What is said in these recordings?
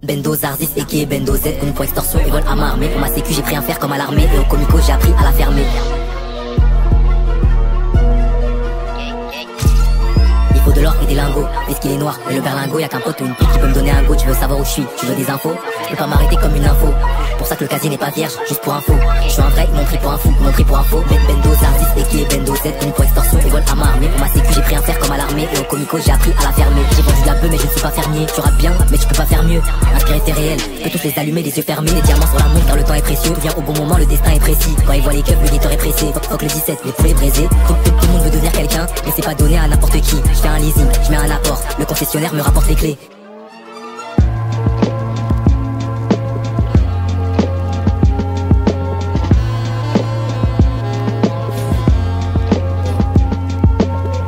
Bendo Zarzis est Bendo Z Connu pour extorsion et vol à main armée Pour ma sécu j'ai pris un fer comme à l'armée. Et au comico j'ai appris à la fermer. Il faut de l'or et des lingots. Est-ce qu'il est noir? Et le berlingot Y'a qu'un pote ou une pute qui peut me donner un go. Tu veux savoir où je suis, tu veux des infos? Je peux pas m'arrêter comme une info. Pour ça que le casier n'est pas vierge, juste pour info. Je suis un vrai, ils pour un fou, ils pour faux. Bendo Zarzis Bendo Z Connu pour comico j'ai appris à la fermer. J'ai vendu la bœuf mais je ne suis pas fermier. Tu rappes bien mais tu peux pas faire mieux. Inspiré c'est réel, je peux tous les allumer les yeux fermés Les diamants sur la montre car le temps est précieux. Vient au bon moment, le destin est précis. Quand il voit les keufs, le guetteur est pressé. Fuck, le 17, les poulets brisés tout, tout, le monde veut devenir quelqu'un Mais c'est pas donné à n'importe qui. Je fais un leasing, je mets un apport. Le concessionnaire me rapporte les clés.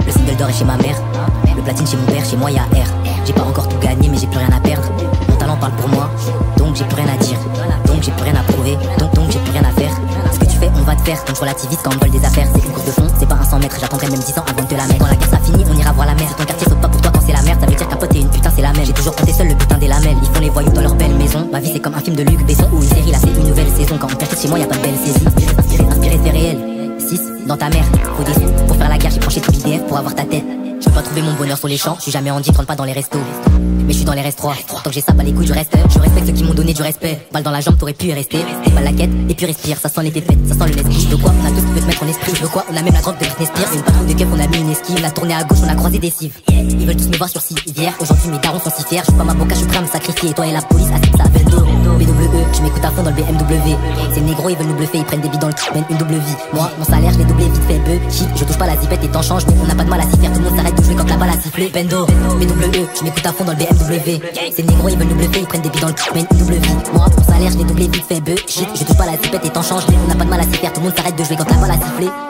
Le single d'or est chez ma mère Le platine chez mon père, chez moi y'a R J'ai pas encore tout gagné mais j'ai plus rien à perdre Mon talent parle pour moi Donc j'ai plus rien à dire Donc j'ai plus rien à prouver Donc donc j'ai plus rien à faire Ce que tu fais on va te faire Quand je relativise quand on vole des affaires C'est une course de fond, c'est pas un 100 mètres J'attendrai même 10 ans avant de te la mettre Quand la guerre ça finit on ira voir la mer Si ton quartier saute pas pour toi quand c'est la merde Ça veut dire et une putain c'est la même J'ai toujours compté seul le putain des lamelles Ils font les voyous dans leur belle maison Ma vie c'est comme un film de Luc Besson ou une série là c'est une nouvelle saison Quand on perfecte chez moi y a pas de belle saisie Inspiré, inspiré, c'est réel 6 dans ta mère, faut des Pour faire la guerre j'ai penché tout l'IDF pour avoir ta tête trouver mon bonheur sur les champs, je suis jamais en dit, rentre pas dans les restos. Mais je suis dans les restes 3 Tant que j'ai ça pas les couilles je reste. Je respecte ceux qui m'ont donné du respect. Balle dans la jambe t'aurais pu y rester. C'est pas la quête et puis respire. Ça sent les pépettes, ça sent le Je veux quoi? On a tout ce qui peut te mettre en esprit. Veux quoi? On a même la drogue de Britney Spears. Une patrouille de keuf on a mis une esquive. On a tourné à gauche on a croisé des cives. Ils veulent tous me voir sur civière Aujourd'hui mes darons sont si fiers. Je suis pas ma boca je suis prêt me sacrifier. Toi et la police à ça appelle dos. BWE tu m'écoutes à fond dans le BMW Ces négros ils veulent nous bluffer. Ils prennent des billes dans le mènent une double vie. Moi mon salaire je l'ai doublé vite fait. Je touche pas la zipette et t'en change on n'a pas de mal à s'y Tout le monde s'arrête de jouer quand la balle a sifflé Bendo BWE tu m'écoutes à fond dans le BMW Ces négros ils veulent nous bluffer Ils prennent des billes dans le cul double vie. Moi mon salaire je l'ai doublé vite fait peu Shit. Je touche pas la zipette et t'en change Mais on n'a pas de mal à s'y faire Tout le monde s'arrête de jouer quand la balle a sifflé